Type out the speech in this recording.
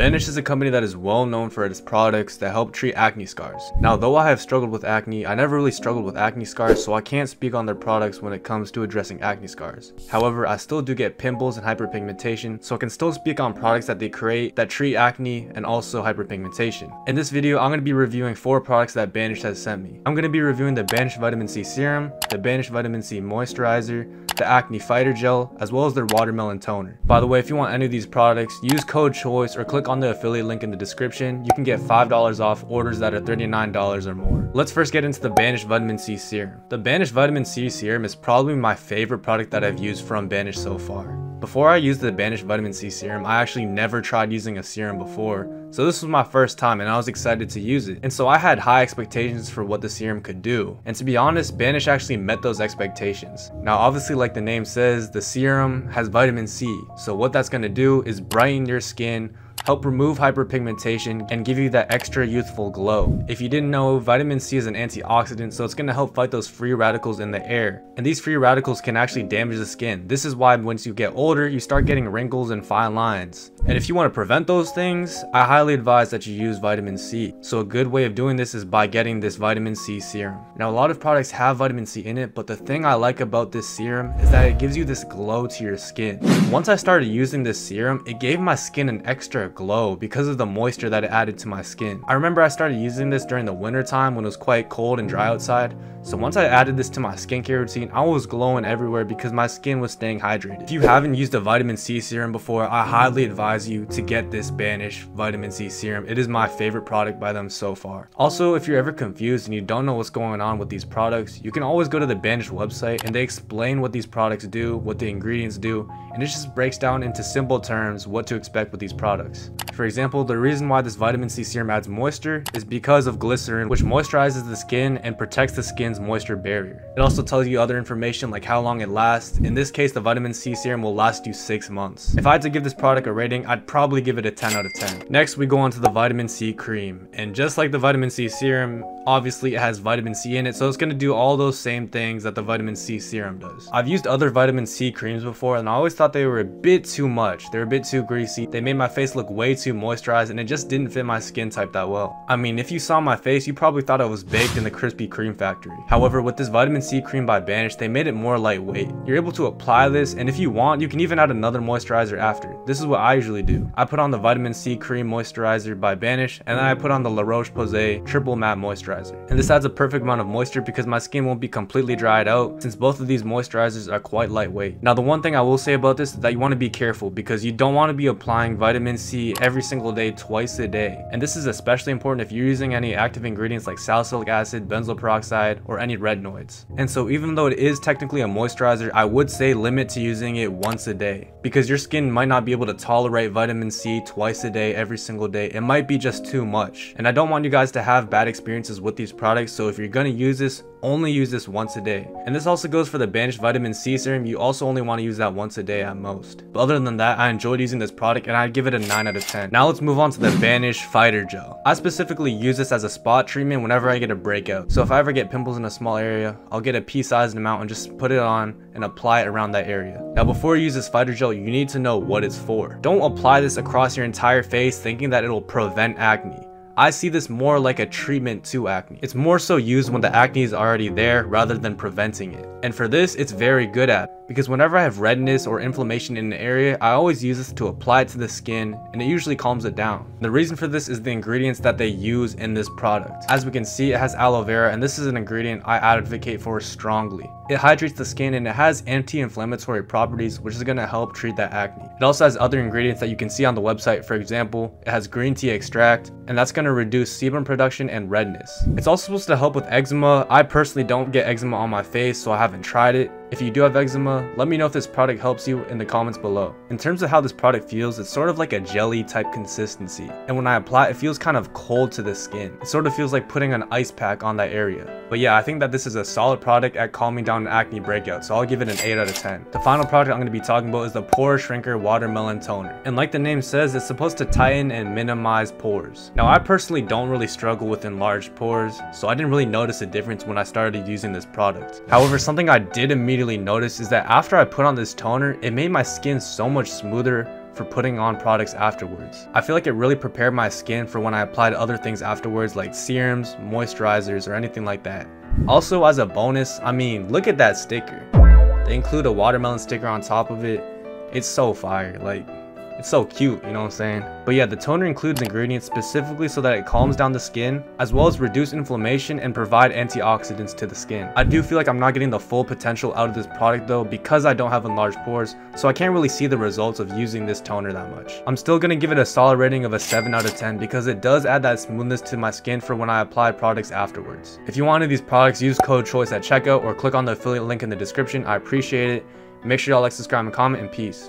Banish is a company that is well known for its products that help treat acne scars. Now, though I have struggled with acne, I never really struggled with acne scars, so I can't speak on their products when it comes to addressing acne scars. However, I still do get pimples and hyperpigmentation, so I can still speak on products that they create that treat acne and also hyperpigmentation. In this video, I'm going to be reviewing four products that Banish has sent me. I'm going to be reviewing the Banish Vitamin C Serum, the Banish Vitamin C Moisturizer, the Acne Fighter Gel, as well as their Watermelon Toner. By the way, if you want any of these products, use code CHOICE or click on the affiliate link in the description. You can get $5 off orders that are $39 or more. Let's first get into the Banish Vitamin C Serum. The Banish Vitamin C Serum is probably my favorite product that I've used from Banish so far. Before I used the Banish Vitamin C Serum, I actually never tried using a serum before, so this was my first time and I was excited to use it. And so I had high expectations for what the serum could do. And to be honest, Banish actually met those expectations. Now obviously like the name says, the serum has vitamin C. So what that's going to do is brighten your skin, help remove hyperpigmentation, and give you that extra youthful glow. If you didn't know, vitamin C is an antioxidant, so it's going to help fight those free radicals in the air. And these free radicals can actually damage the skin. This is why once you get older, you start getting wrinkles and fine lines. And if you want to prevent those things, I highly advise that you use vitamin C. So a good way of doing this is by getting this vitamin C serum. Now a lot of products have vitamin C in it, but the thing I like about this serum is that it gives you this glow to your skin. Once I started using this serum, it gave my skin an extra glow because of the moisture that it added to my skin. I remember I started using this during the winter time when it was quite cold and dry outside. So once I added this to my skincare routine, I was glowing everywhere because my skin was staying hydrated. If you haven't used a vitamin C serum before, I highly advise you to get this Banish vitamin C serum. It is my favorite product by them so far. Also, if you're ever confused and you don't know what's going on with these products, you can always go to the Banish website and they explain what these products do, what the ingredients do, and it just breaks down into simple terms what to expect with these products. For example, the reason why this vitamin C serum adds moisture is because of glycerin, which moisturizes the skin and protects the skin's moisture barrier. It also tells you other information like how long it lasts. In this case, the vitamin C serum will last you 6 months. If I had to give this product a rating, I'd probably give it a 10 out of 10. Next, we go on to the vitamin C cream. And just like the vitamin C serum, obviously it has vitamin C in it, so it's going to do all those same things that the vitamin C serum does. I've used other vitamin C creams before and I always thought they were a bit too much. They're a bit too greasy. They made my face look way too moisturized and it just didn't fit my skin type that well. I mean, if you saw my face, you probably thought I was baked in the Krispy Kreme factory. However, with this vitamin C cream by Banish, they made it more lightweight. You're able to apply this and if you want, you can even add another moisturizer after. This is what I usually do. I put on the vitamin C cream moisturizer by Banish and then I put on the La Roche-Posay triple matte moisturizer. And this adds a perfect amount of moisture because my skin won't be completely dried out since both of these moisturizers are quite lightweight. Now the one thing I will say about this is that you want to be careful because you don't want to be applying vitamin C every single day twice a day. And this is especially important if you're using any active ingredients like salicylic acid, benzoyl peroxide, or any retinoids. And so even though it is technically a moisturizer, I would say limit to using it once a day because your skin might not be able to tolerate vitamin C twice a day every single day. It might be just too much. And I don't want you guys to have bad experiences with these products. So if you're gonna use this, only use this once a day. And this also goes for the Banish Vitamin C Serum, you also only want to use that once a day at most. But other than that, I enjoyed using this product and I'd give it a 9 out of 10. Now let's move on to the Banish Fighter Gel. I specifically use this as a spot treatment whenever I get a breakout. So if I ever get pimples in a small area, I'll get a pea-sized amount and just put it on and apply it around that area. Now before you use this fighter gel, you need to know what it's for. Don't apply this across your entire face thinking that it'll prevent acne. I see this more like a treatment to acne. It's more so used when the acne is already there rather than preventing it. And for this, it's very good at because whenever I have redness or inflammation in an area, I always use this to apply it to the skin and it usually calms it down. The reason for this is the ingredients that they use in this product. As we can see, it has aloe vera and this is an ingredient I advocate for strongly. It hydrates the skin and it has anti-inflammatory properties which is going to help treat that acne. It also has other ingredients that you can see on the website. For example, it has green tea extract and that's going to reduce sebum production and redness. It's also supposed to help with eczema. I personally don't get eczema on my face so I haven't tried it. If you do have eczema, let me know if this product helps you in the comments below. In terms of how this product feels, it's sort of like a jelly type consistency. And when I apply it, it feels kind of cold to the skin. It sort of feels like putting an ice pack on that area. But yeah, I think that this is a solid product at calming down an acne breakout, so I'll give it an 8 out of 10. The final product I'm going to be talking about is the Pore Shrinker Watermelon Toner. And like the name says, it's supposed to tighten and minimize pores. Now I personally don't really struggle with enlarged pores, so I didn't really notice a difference when I started using this product. However, something I did immediately immediately noticed is that after I put on this toner, it made my skin so much smoother for putting on products afterwards. I feel like it really prepared my skin for when I applied other things afterwards like serums, moisturizers, or anything like that. Also as a bonus, I mean, look at that sticker. They include a watermelon sticker on top of it. It's so fire, like, it's so cute, you know what I'm saying? But yeah, the toner includes ingredients specifically so that it calms down the skin, as well as reduce inflammation and provide antioxidants to the skin. I do feel like I'm not getting the full potential out of this product though because I don't have enlarged pores, so I can't really see the results of using this toner that much. I'm still gonna give it a solid rating of a 7 out of 10 because it does add that smoothness to my skin for when I apply products afterwards. If you want any of these products, use code CHOICE at checkout or click on the affiliate link in the description. I appreciate it. Make sure y'all like, subscribe, and comment, and peace.